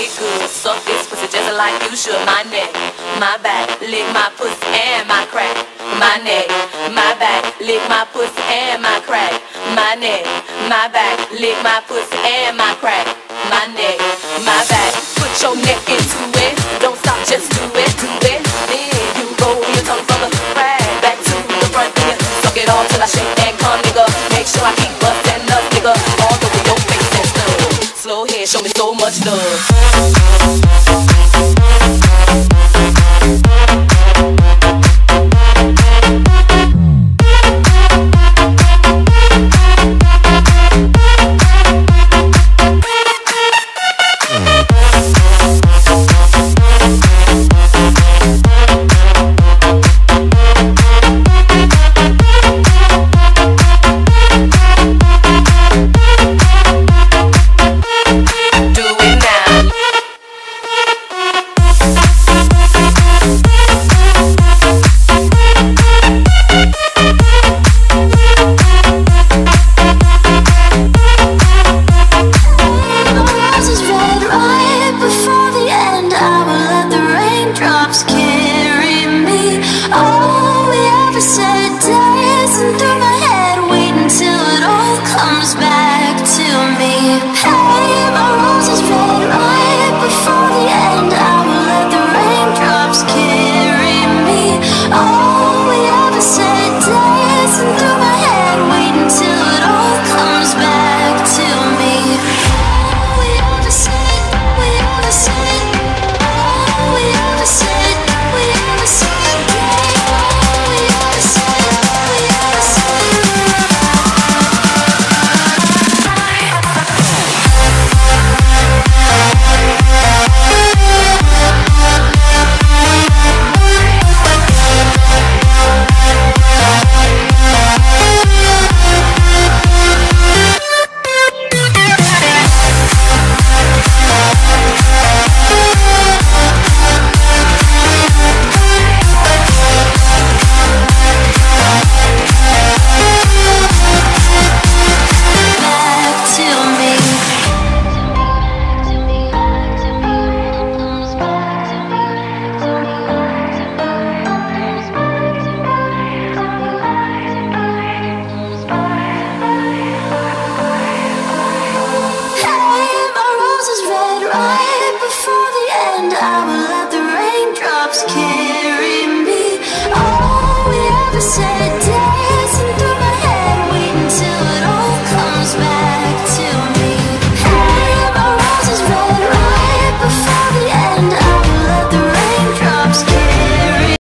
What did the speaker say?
get good. Suck this pussy just like you should. My neck, my back, lick my pussy and my crack. My neck, my back, lick my pussy and my crack. My neck, my back, lick my pussy and my crack. My neck, my back, put your neck into it. head, show me so much love. I'm